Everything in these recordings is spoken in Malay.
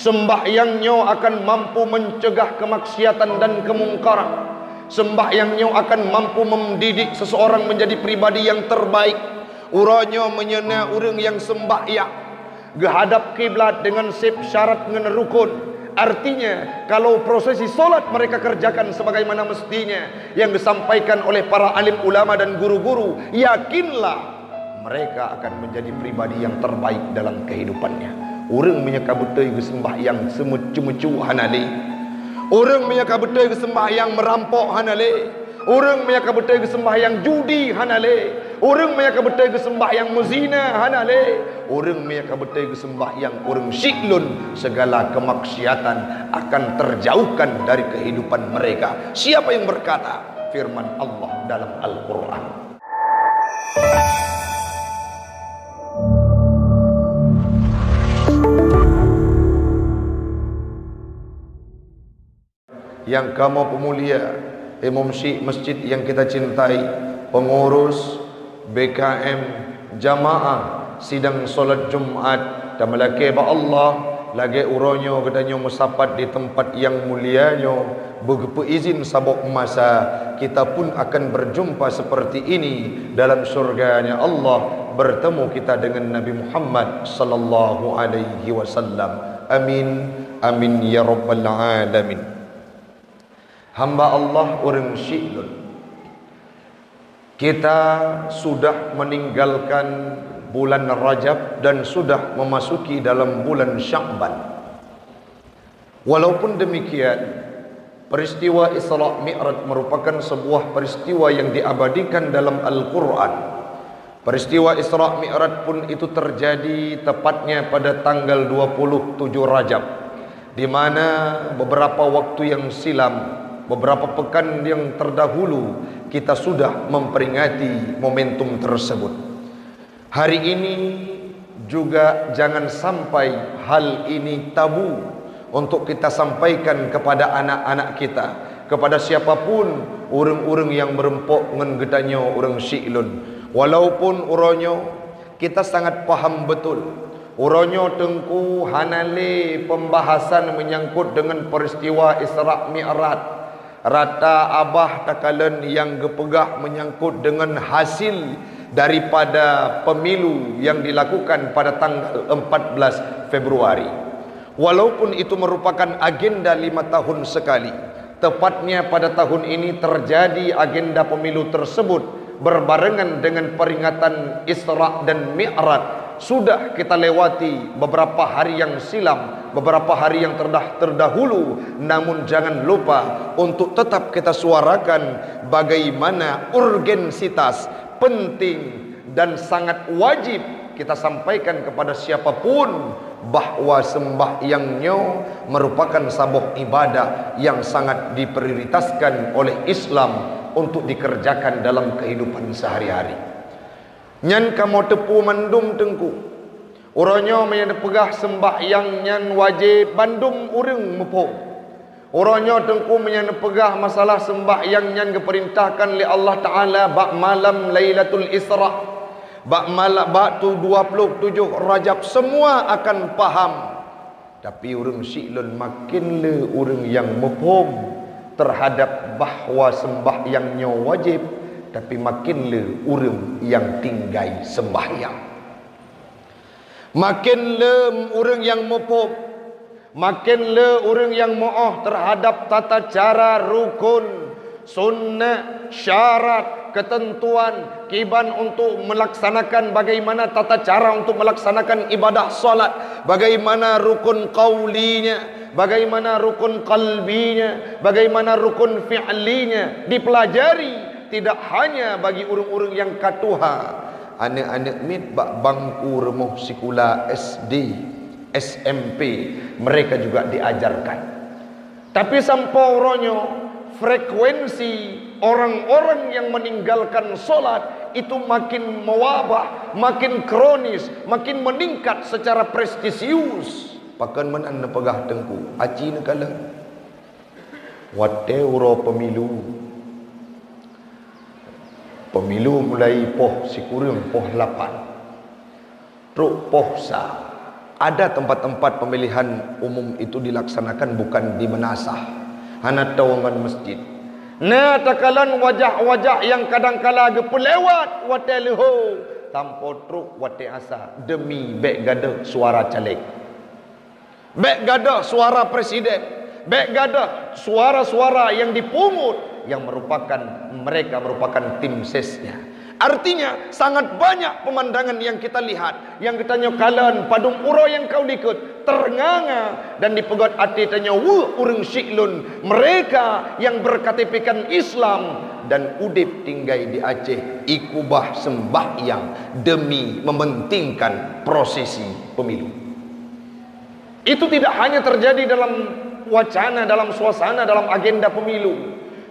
Sembahyangnya akan mampu mencegah kemaksiatan dan kemungkaran. Sembahyangnya akan mampu mendidik seseorang menjadi pribadi yang terbaik. Uranya menyena orang yang sembahyang. Gehadap kiblat dengan sip syarat dengan rukun. Artinya kalau prosesi solat mereka kerjakan sebagaimana mestinya yang disampaikan oleh para alim ulama dan guru-guru, yakinlah mereka akan menjadi pribadi yang terbaik dalam kehidupannya. Orang menyaka betul ke sembahyang semecu-mecu hanale. Orang menyaka betul ke sembahyang merampok hanale. Orang menyaka betul ke sembahyang judi hanale. Orang menyaka betul ke sembahyang muzina hanale. Orang menyaka betul ke sembahyang orang syiklun segala kemaksiatan akan terjauhkan dari kehidupan mereka. Siapa yang berkata firman Allah dalam Al-Qur'an? Yang kamu pemulia Imam Syekh Masjid yang kita cintai pengurus BKM jamaah sidang solat Jumaat. Dan melaki ba Allah lagi uronyo katanya musapat di tempat yang mulianya. Begitu izin sabuk masa kita pun akan berjumpa seperti ini dalam surganya Allah bertemu kita dengan Nabi Muhammad sallallahu alaihi wasallam. Amin. Amin ya rabbal alamin hamba Allah orang syiklun kita sudah meninggalkan bulan Rajab dan sudah memasuki dalam bulan Syakban. Walaupun demikian peristiwa Isra Mi'raj merupakan sebuah peristiwa yang diabadikan dalam Al-Quran. Peristiwa Isra Mi'raj pun itu terjadi tepatnya pada tanggal 27 Rajab di mana beberapa waktu yang silam beberapa pekan yang terdahulu kita sudah memperingati momentum tersebut. Hari ini juga jangan sampai hal ini tabu untuk kita sampaikan kepada anak-anak kita, kepada siapapun orang-orang yang berempuk dengan gedanya orang syiklun. Walaupun uronyo kita sangat paham betul Uronyo tengku hanale pembahasan menyangkut dengan peristiwa Isra' Mi'raj rata abah takalan yang gepegah menyangkut dengan hasil daripada pemilu yang dilakukan pada tanggal 14 Februari. Walaupun itu merupakan agenda lima tahun sekali, tepatnya pada tahun ini terjadi agenda pemilu tersebut berbarengan dengan peringatan Isra' dan Mi'raj sudah kita lewati beberapa hari yang silam beberapa hari yang terdah terdahulu namun jangan lupa untuk tetap kita suarakan bagaimana urgensitas penting dan sangat wajib kita sampaikan kepada siapapun bahawa sembahyangnya merupakan sebuah ibadah yang sangat diprioritaskan oleh Islam untuk dikerjakan dalam kehidupan sehari-hari. Nyan kamu tepu mandum tengku Orangnya yang pegah sembahyang yang wajib bandung urang mepung. Orangnya tengku yang pegah masalah sembahyang yang diperintahkan oleh Allah Taala bak malam Lailatul Isra. Bak malam bak tu 27 Rajab semua akan faham. Tapi urang siklun makin le urang yang mepung terhadap bahawa sembahyangnya wajib tapi makin le urang yang tinggai sembahyang. Makin le orang yang mopop Makin le orang yang mo'oh terhadap tata cara rukun Sunnah, syarat, ketentuan Kiban untuk melaksanakan bagaimana tata cara untuk melaksanakan ibadah salat Bagaimana rukun qawlinya Bagaimana rukun kalbinya Bagaimana rukun fi'linya Dipelajari tidak hanya bagi orang-orang yang katuha. Anak-anak mit bak bangku remuh sikula SD SMP mereka juga diajarkan. Tapi sampai orangnya frekuensi orang-orang yang meninggalkan solat itu makin mewabah makin kronis makin meningkat secara prestisius. Pakan mana anda pegah tengku aci nekala. Wate uro pemilu Pemilu mulai poh si kurung poh lapan. Truk poh sa. ada tempat-tempat pemilihan umum itu dilaksanakan bukan di menasah. Hana tawangan masjid. Na takalan wajah-wajah yang kadang-kala ge pelewat wate leho tanpa truk wate asa demi bek gada suara caleg. Bek gada suara presiden. Bek gada suara-suara yang dipungut yang merupakan mereka merupakan tim sesnya Artinya sangat banyak pemandangan yang kita lihat yang kita nyokalan padung uro yang kau likut ternganga dan dipegot hati tanya wu urung syiklun mereka yang berkatipikan Islam dan udip tinggai di Aceh ikubah sembahyang demi mementingkan prosesi pemilu. Itu tidak hanya terjadi dalam wacana, dalam suasana, dalam agenda pemilu.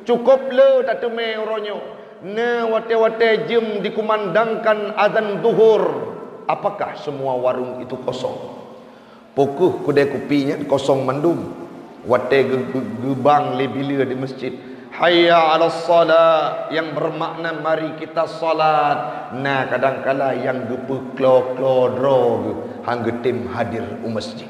Cukup le tak teme uronyo ne wate-wate jem dikumandangkan azan zuhur apakah semua warung itu kosong? Pukuh kedai kopinya kosong mandum wate gebang lebila di masjid. Hayya ala salat yang bermakna mari kita salat nah kadang-kala yang gepe klo klo drog hangga tim hadir u masjid.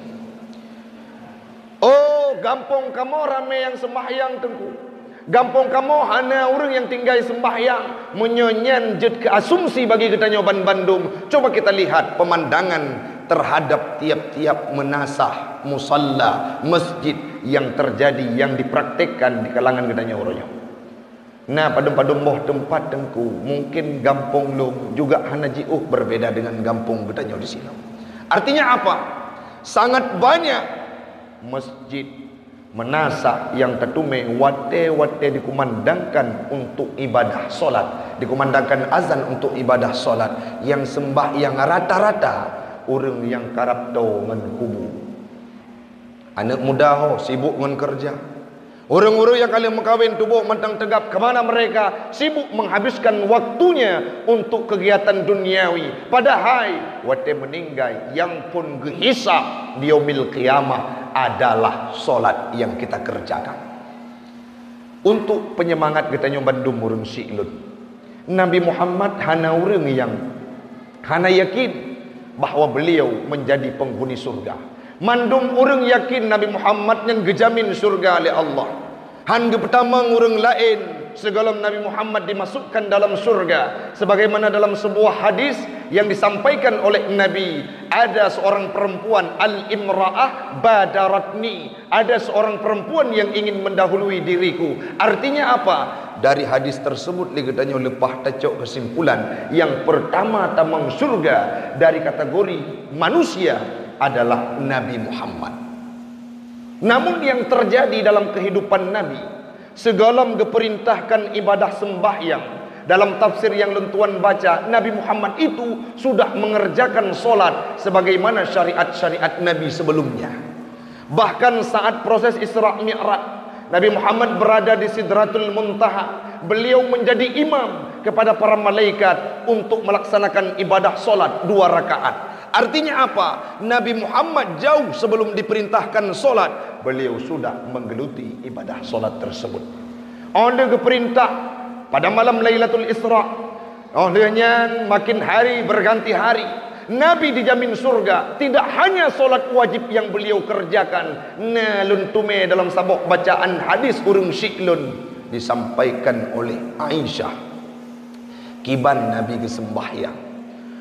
Oh gampang kamu ramai yang sembahyang tengku Gampang kamu hanya orang yang tinggal sembahyang menyonyan jet ke asumsi bagi kita nyoban Bandung. Coba kita lihat pemandangan terhadap tiap-tiap menasah musalla masjid yang terjadi yang dipraktikkan di kalangan kita nyornya. Nah, padum-padum moh tempat tengku mungkin gampang lu juga hana jiuh berbeda dengan gampang kita di sini. Artinya apa? Sangat banyak masjid menasak yang tertume wate-wate dikumandangkan untuk ibadah solat. Dikumandangkan azan untuk ibadah solat. Yang sembah yang rata-rata orang yang karap tau dengan kubu. Anak muda ho sibuk dengan kerja. Orang-orang yang kalian mengkawin tubuh mentang tegap ke mana mereka? Sibuk menghabiskan waktunya untuk kegiatan duniawi. Padahal waktu meninggal yang pun gehisap di yaumil qiyamah adalah solat yang kita kerjakan. Untuk penyemangat kita nyoban dumurun si'lun. Nabi Muhammad hana orang yang hana yakin bahawa beliau menjadi penghuni surga. Mandum orang yakin Nabi Muhammad yang gejamin surga oleh Allah. Hangga pertama orang lain segala Nabi Muhammad dimasukkan dalam surga. Sebagaimana dalam sebuah hadis yang disampaikan oleh Nabi. Ada seorang perempuan Al-Imra'ah Badaratni. Ada seorang perempuan yang ingin mendahului diriku. Artinya apa? Dari hadis tersebut legetanya lepah tacok kesimpulan. Yang pertama tamang surga dari kategori manusia adalah Nabi Muhammad. Namun yang terjadi dalam kehidupan Nabi, segala keperintahkan ibadah sembahyang dalam tafsir yang lentuan baca, Nabi Muhammad itu sudah mengerjakan solat sebagaimana syariat-syariat Nabi sebelumnya. Bahkan saat proses Isra Mi'raj, Nabi Muhammad berada di Sidratul Muntaha. Beliau menjadi imam kepada para malaikat untuk melaksanakan ibadah solat dua rakaat. Artinya apa? Nabi Muhammad jauh sebelum diperintahkan solat, beliau sudah menggeluti ibadah solat tersebut. Oleh keperintah pada malam Lailatul Isra, olehnya makin hari berganti hari, Nabi dijamin surga tidak hanya solat wajib yang beliau kerjakan nalun tume dalam sabuk bacaan hadis urung syiklun disampaikan oleh Aisyah kiban Nabi kesembahyang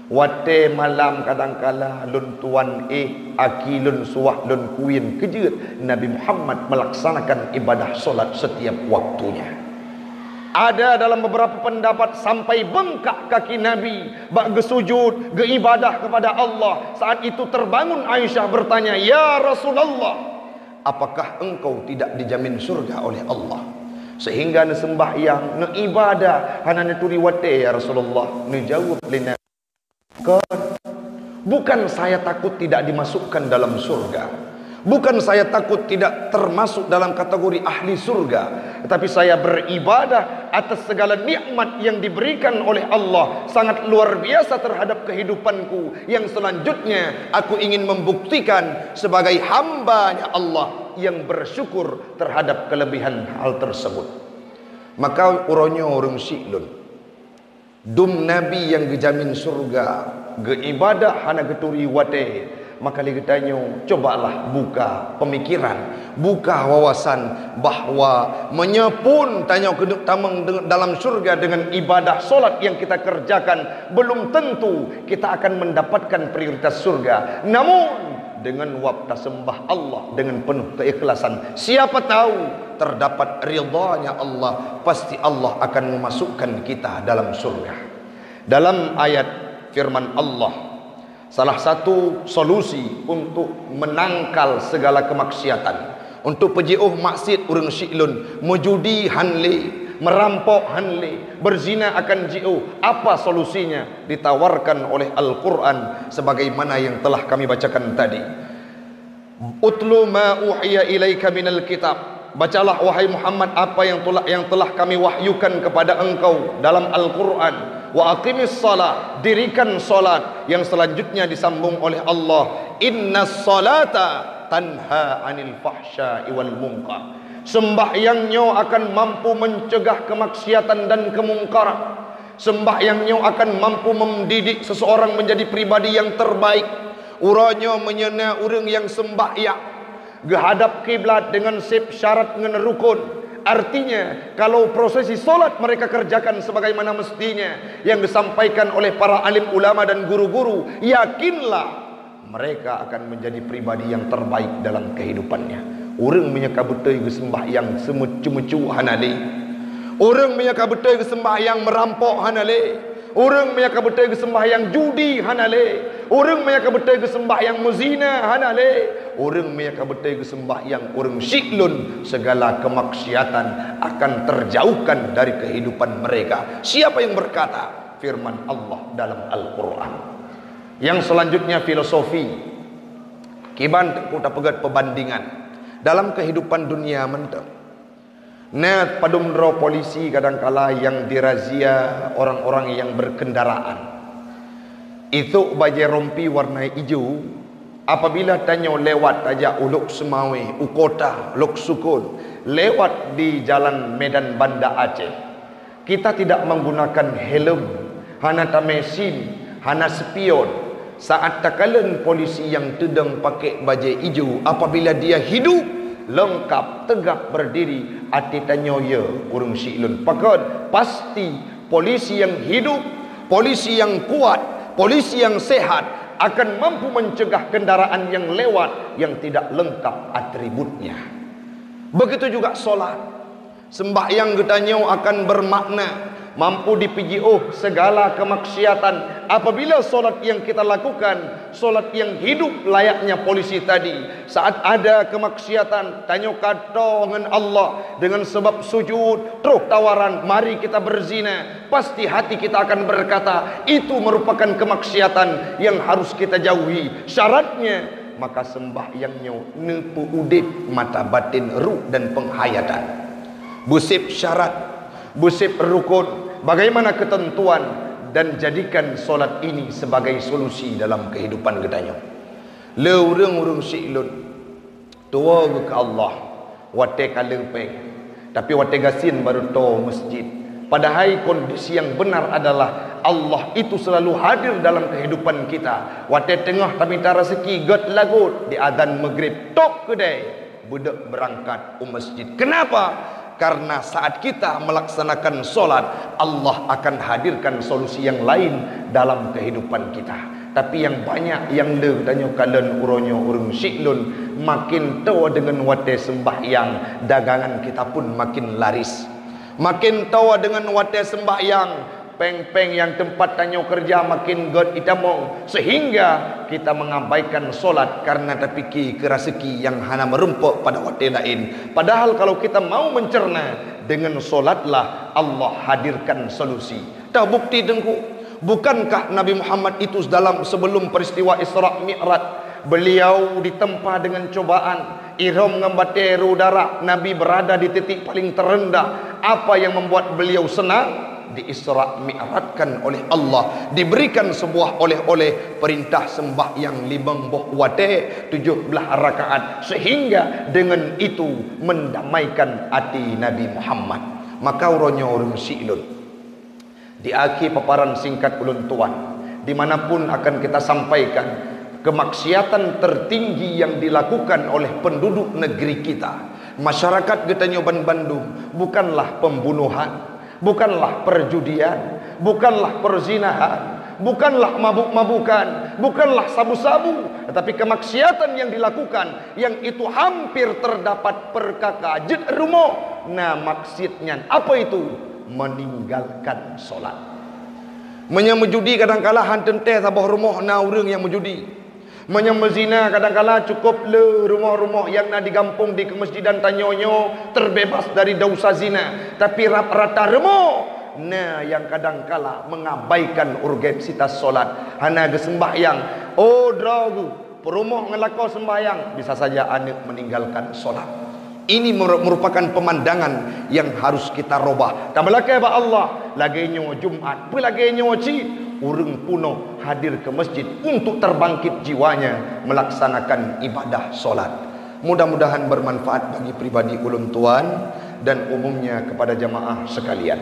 Wate malam kadang-kala lun tuan eh akilun suah lun kuin kejut Nabi Muhammad melaksanakan ibadah solat setiap waktunya. Ada dalam beberapa pendapat sampai bengkak kaki Nabi bak gesujud, geibadah kepada Allah. Saat itu terbangun Aisyah bertanya, "Ya Rasulullah, apakah engkau tidak dijamin surga oleh Allah?" Sehingga ne sembahyang, ne ibadah, hana ne turi wate ya Rasulullah. Ne jawab lina Bukan saya takut tidak dimasukkan dalam surga. Bukan saya takut tidak termasuk dalam kategori ahli surga. Tetapi saya beribadah atas segala nikmat yang diberikan oleh Allah. Sangat luar biasa terhadap kehidupanku. Yang selanjutnya aku ingin membuktikan sebagai hambanya Allah. Yang bersyukur terhadap kelebihan hal tersebut. Maka uronyo orang syiklun dum nabi yang gejamin surga ge ibadah hana geturi wate. Maka kita cobalah buka pemikiran buka wawasan bahawa menyepun tanya keduk tamang dalam surga dengan ibadah solat yang kita kerjakan belum tentu kita akan mendapatkan prioritas surga. Namun dengan waktu sembah Allah dengan penuh keikhlasan. Siapa tahu terdapat ridhanya Allah pasti Allah akan memasukkan kita dalam surga. Dalam ayat firman Allah salah satu solusi untuk menangkal segala kemaksiatan untuk pejiuh maksiat urang syiklun mejudi hanli merampok hanli berzina akan jiu apa solusinya? Ditawarkan oleh Al-Quran sebagaimana yang telah kami bacakan tadi. Utlu ma uhiya ilaika minal kitab. Bacalah wahai Muhammad apa yang telah yang telah kami wahyukan kepada engkau dalam Al-Quran. Wa aqimis salat dirikan salat yang selanjutnya disambung oleh Allah. Inna salata tanha anil fahsya'i wal munkar sembahyangnya akan mampu mencegah kemaksiatan dan kemungkaran. Sembahyangnya akan mampu mendidik seseorang menjadi pribadi yang terbaik. Uranya menyena orang yang sembahyang. Gehadap kiblat dengan sip syarat dengan rukun. Artinya kalau prosesi solat mereka kerjakan sebagaimana mestinya yang disampaikan oleh para alim ulama dan guru-guru, yakinlah mereka akan menjadi pribadi yang terbaik dalam kehidupannya. Orang menyeka betul ke sembahyang semucu-mucu hanali. Orang menyeka betul ke sembahyang merampok hanali. Orang menyaka betul ke sembahyang judi hanale. Orang menyaka betul ke sembahyang muzina hanale. Orang menyaka betul ke sembahyang orang syiklun segala kemaksiatan akan terjauhkan dari kehidupan mereka. Siapa yang berkata firman Allah dalam Al-Quran? Yang selanjutnya filosofi. Kiban kita pegat perbandingan dalam kehidupan dunia mentah. Net padumro polisi kadangkala yang dirazia orang-orang yang berkendaraan. Itu baju rompi warna hijau. Apabila tanya lewat aja uluk semawi, ukota, luk sukun. Lewat di jalan Medan Banda Aceh. Kita tidak menggunakan helm. Hana tamesin, hana spion. Saat takalan polisi yang tedang pakai baju hijau. Apabila dia hidup, lengkap tegak berdiri ati tanya ya urang silun pakad pasti polisi yang hidup polisi yang kuat polisi yang sehat akan mampu mencegah kendaraan yang lewat yang tidak lengkap atributnya begitu juga solat sembahyang getanya akan bermakna mampu dipiji oh segala kemaksiatan. Apabila solat yang kita lakukan solat yang hidup layaknya polisi tadi saat ada kemaksiatan tanya kata dengan Allah. Dengan sebab sujud terus tawaran mari kita berzina. Pasti hati kita akan berkata itu merupakan kemaksiatan yang harus kita jauhi. Syaratnya maka sembahyangnya nepu udip mata batin ruh dan penghayatan. Busip syarat busip rukun bagaimana ketentuan dan jadikan solat ini sebagai solusi dalam kehidupan kita le urang-urang silun tua ke Allah wate kalempeng tapi wate gasin baru to masjid. Padahal kondisi yang benar adalah Allah itu selalu hadir dalam kehidupan kita. Wate tengah tapi tak rezeki god lagut di adzan maghrib tok kedai. Budak berangkat ke masjid. Kenapa karena saat kita melaksanakan solat Allah akan hadirkan solusi yang lain dalam kehidupan kita. Tapi yang banyak yang le tanya kalian uronyo urung syiklun makin tahu dengan wate sembahyang dagangan kita pun makin laris. Makin tahu dengan wate sembahyang peng-peng yang tempat tanya kerja makin god itamong sehingga kita mengabaikan solat karena terpikir kerasiki yang hanya merumpuk pada waktu lain. Padahal kalau kita mau mencerna dengan solatlah Allah hadirkan solusi. Tak bukti dengku bukankah Nabi Muhammad itu dalam sebelum peristiwa Isra Mi'raj beliau ditempa dengan cobaan Ihram ngembate udara Nabi berada di titik paling terendah. Apa yang membuat beliau senang diisra mi'ratkan oleh Allah. Diberikan sebuah oleh-oleh perintah sembah yang limang buh wate tujuh belah rakaat. Sehingga dengan itu mendamaikan hati Nabi Muhammad. Maka uronya orang silun. Di akhir paparan singkat ulun tuan dimanapun akan kita sampaikan kemaksiatan tertinggi yang dilakukan oleh penduduk negeri kita. Masyarakat Getanyo Bandung bukanlah pembunuhan bukanlah perjudian bukanlah perzinahan bukanlah mabuk-mabukan bukanlah sabu-sabu tetapi kemaksiatan yang dilakukan yang itu hampir terdapat perkaka. Jid rumo. Nah maksudnya apa itu? Meninggalkan solat. Menyamujudi kadang-kala hanten teh sabah rumah na urang yang Menyembezina kadang-kala cukup le rumah-rumah yang nak digampung di kemasjidan tanyonyo terbebas dari dosa zina. Tapi rata-rata remo Nah yang kadang-kala mengabaikan urgensitas solat. Hana ke sembahyang. Oh dragu. Perumah ngelakau sembahyang. Bisa saja anak meninggalkan solat. Ini merupakan pemandangan yang harus kita robah. Tak belakang Allah. Lagi nyawa Jumat. Lagi nyawa Cid urung puno hadir ke masjid untuk terbangkit jiwanya melaksanakan ibadah solat. Mudah-mudahan bermanfaat bagi pribadi ulun tuan dan umumnya kepada jamaah sekalian.